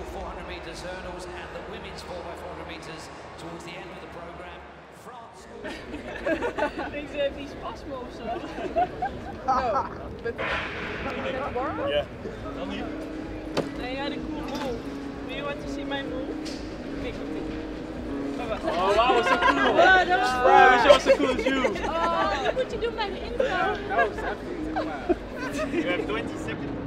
individual 400 metres hurdles and the women's 4x400 metres towards the end of the programme. France. Deze heeft iets pasmo of zo. Oh, met, met warm? Ja, dan niet. Nee, I had a cool move. Do you want to see my move? Kijk, kijk. Oh, wow, was so cool. Wow, that was Bro, I wish I was so cool as you. Oh, look what you do by the intro. You have 20 seconds.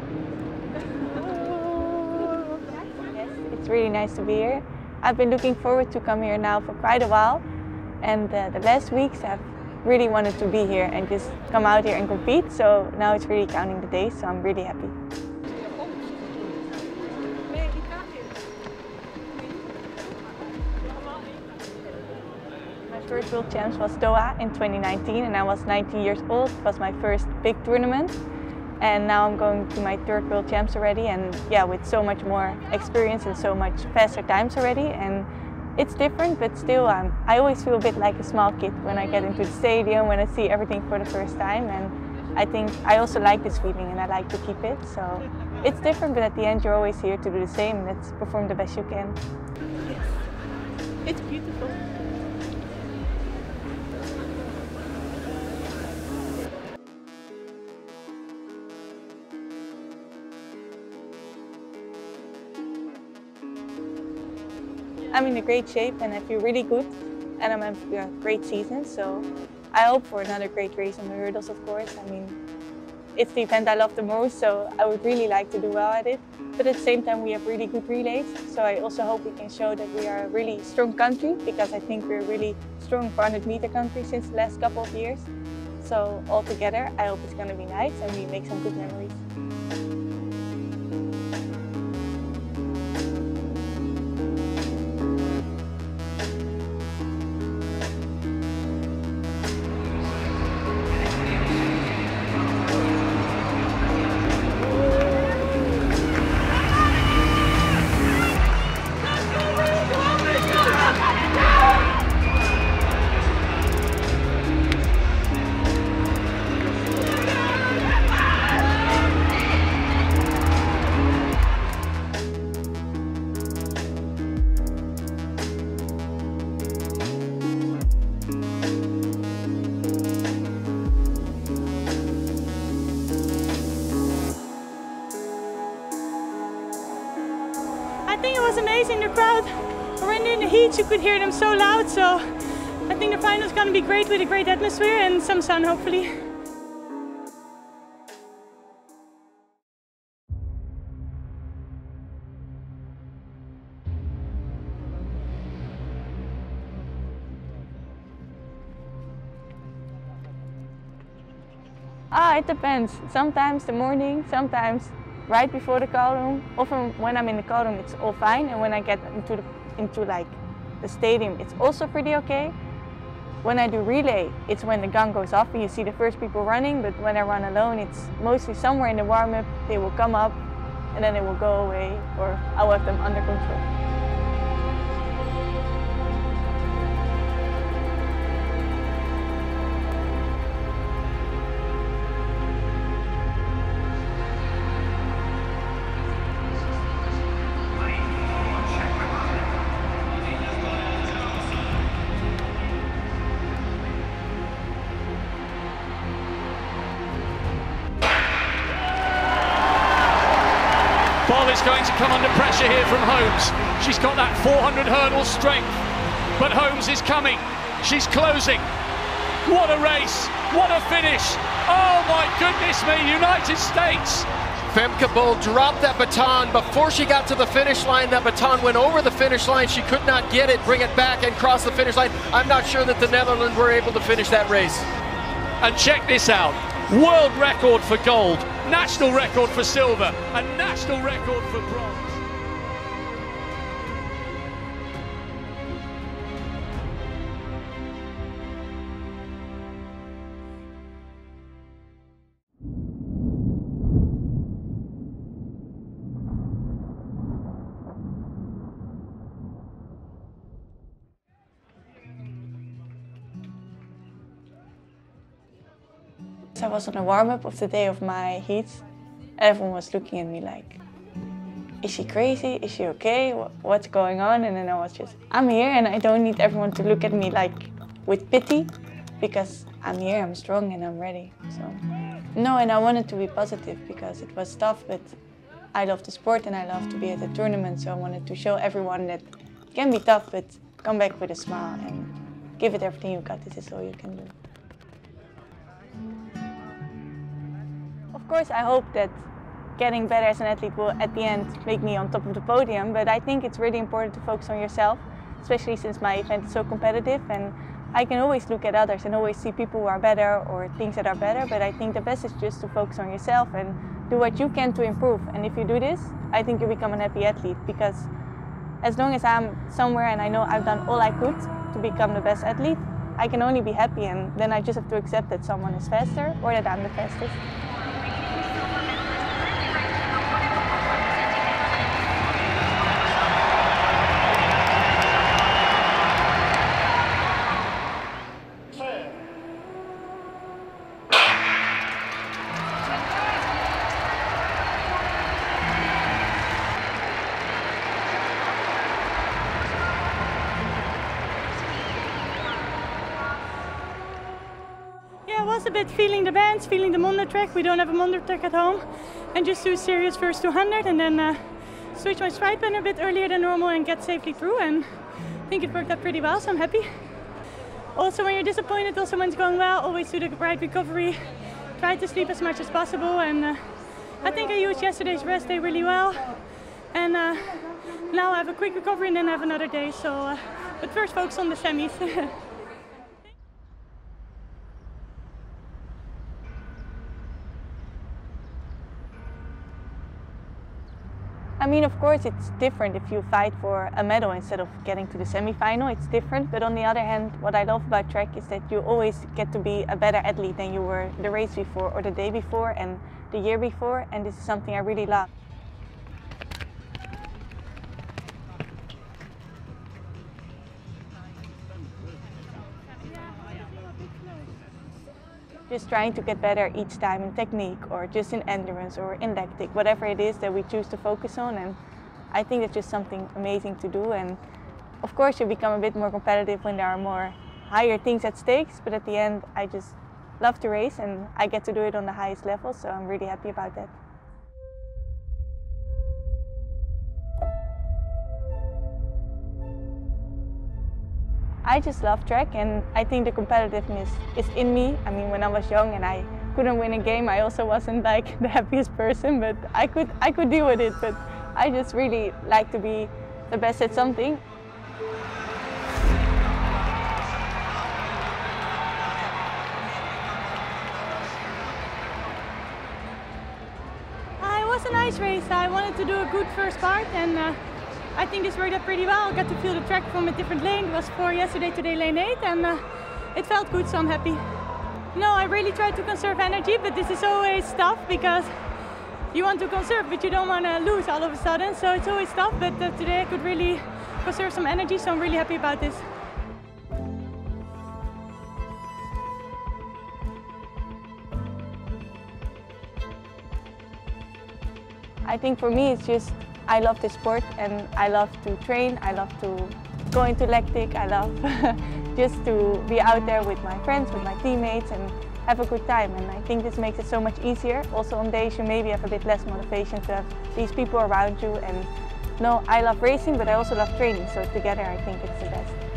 It's really nice to be here. I've been looking forward to come here now for quite a while and uh, the last weeks I've really wanted to be here and just come out here and compete so now it's really counting the days so I'm really happy. My first World Champs was Doha in 2019 and I was 19 years old. It was my first big tournament and now I'm going to my third World Champs already and yeah with so much more experience and so much faster times already and it's different but still um, I always feel a bit like a small kid when I get into the stadium when I see everything for the first time and I think I also like this feeling and I like to keep it so it's different but at the end you're always here to do the same let's perform the best you can. Yes. It's beautiful. I'm in a great shape and I feel really good and I'm having a great season so I hope for another great race on the hurdles of course. I mean it's the event I love the most so I would really like to do well at it but at the same time we have really good relays so I also hope we can show that we are a really strong country because I think we're really strong 400 meter country since the last couple of years. So all together I hope it's going to be nice and we make some good memories. The heat, you could hear them so loud. So I think the final is going to be great with a great atmosphere and some sun, hopefully. Ah, it depends. Sometimes the morning, sometimes right before the call room. Often when I'm in the call room, it's all fine, and when I get into the, into like the stadium, it's also pretty okay. When I do relay, it's when the gun goes off and you see the first people running. But when I run alone, it's mostly somewhere in the warm up. They will come up, and then they will go away, or I'll have them under control. Is going to come under pressure here from Holmes. She's got that 400 hurdle strength, but Holmes is coming. She's closing. What a race! What a finish! Oh my goodness me, United States! Femke Bol dropped that baton before she got to the finish line. That baton went over the finish line. She could not get it, bring it back, and cross the finish line. I'm not sure that the Netherlands were able to finish that race. And check this out world record for gold, national record for silver, and national record for bronze. Was on a warm up of the day of my heat. Everyone was looking at me like, is she crazy? Is she okay? What's going on? And then I was just, I'm here and I don't need everyone to look at me like with pity because I'm here, I'm strong and I'm ready. So no, and I wanted to be positive because it was tough, but I love the sport and I love to be at the tournament. So I wanted to show everyone that it can be tough, but come back with a smile and give it everything you got. This is all you can do. Course, I hope that getting better as an athlete will at the end make me on top of the podium, but I think it's really important to focus on yourself, especially since my event is so competitive and I can always look at others and always see people who are better or things that are better, but I think the best is just to focus on yourself and do what you can to improve. And if you do this, I think you become an happy athlete because as long as I'm somewhere and I know I've done all I could to become the best athlete, I can only be happy and then I just have to accept that someone is faster or that I'm the fastest. Was a bit feeling the bands, feeling the Mondo track. We don't have a Mondo track at home. And just do serious first 200 and then uh, switch my stride band a bit earlier than normal and get safely through. And I think it worked out pretty well, so I'm happy. Also, when you're disappointed, when it's going well, always do the right recovery. Try to sleep as much as possible. And uh, I think I used yesterday's rest day really well. And uh, now I have a quick recovery and then I have another day. So, uh, but first focus on the semis. mean, of course, it's different if you fight for a medal instead of getting to the semi-final. It's different, but on the other hand, what I love about track is that you always get to be a better athlete than you were the race before, or the day before, and the year before, and this is something I really love. Just trying to get better each time in technique or just in endurance or in lactic, whatever it is that we choose to focus on. And I think it's just something amazing to do. And of course, you become a bit more competitive when there are more higher things at stakes. But at the end, I just love to race and I get to do it on the highest level. So I'm really happy about that. I just love track and I think the competitiveness is in me. I mean, when I was young and I couldn't win a game, I also wasn't like the happiest person, but I could, I could deal with it. But I just really like to be the best at something. It was a nice race. I wanted to do a good first part and uh, I think this worked out pretty well. I got to feel the track from a different lane. It was for yesterday, today lane 8 and uh, it felt good so I'm happy. No, I really tried to conserve energy but this is always tough because you want to conserve but you don't want to lose all of a sudden so it's always tough but uh, today I could really conserve some energy so I'm really happy about this. I think for me it's just I love the sport and I love to train, I love to go into lactic, I love just to be out there with my friends, with my teammates and have a good time and I think this makes it so much easier. Also on days you maybe have a bit less motivation to have these people around you and no, I love racing but I also love training so together I think it's the best.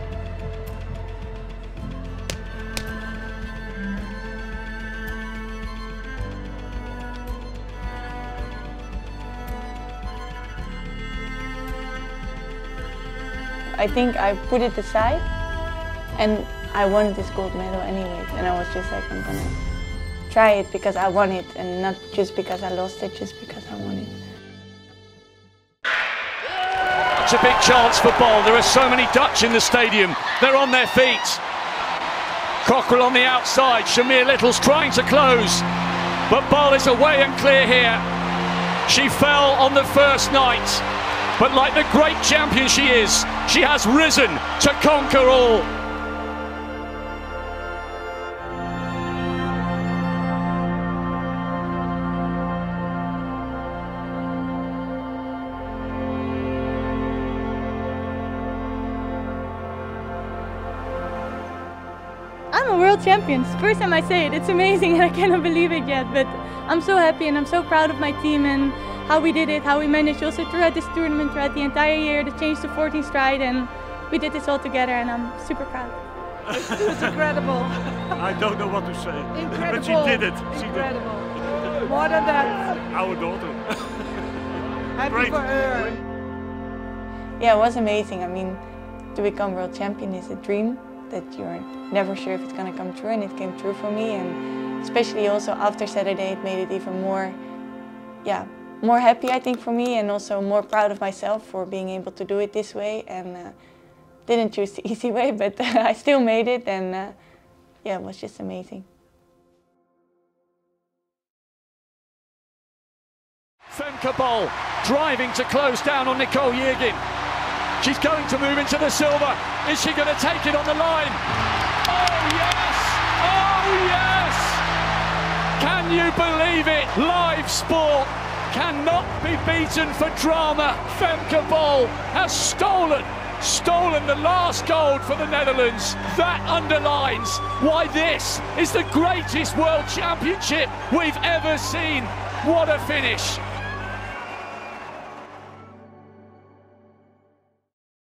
I think I put it aside and I wanted this gold medal anyways and I was just like I'm gonna try it because I want it and not just because I lost it, just because I want it. It's a big chance for Bol. There are so many Dutch in the stadium. They're on their feet. Cockrell on the outside. Shamier Little's trying to close. But Bol is away and clear here. She fell on the first night. But like the great champion she is, she has risen to conquer all. I'm a world champion. First time I say it, it's amazing and I cannot believe it yet. But I'm so happy and I'm so proud of my team and how we did it, how we managed also throughout this tournament, throughout the entire year, to change to 14 stride and we did this all together and I'm super proud. It was incredible. I don't know what to say. Incredible. But she did it. She Incredible. More than that. Our daughter. Happy Great. for her. Yeah, it was amazing. I mean, to become world champion is a dream that you're never sure if it's going to come true, and it came true for me. And especially also after Saturday, it made it even more, yeah, more happy I think for me, and also more proud of myself for being able to do it this way. And uh, didn't choose the easy way, but I still made it, and uh, yeah, it was just amazing. Femke Bol driving to close down on Nicole Yeargin. She's going to move into the silver. Is she going to take it on the line? Oh yes! Oh yes! Can you believe it? Live sport cannot be beaten for drama. Femke Bol has stolen, stolen the last gold for the Netherlands. That underlines why this is the greatest world championship we've ever seen. What a finish!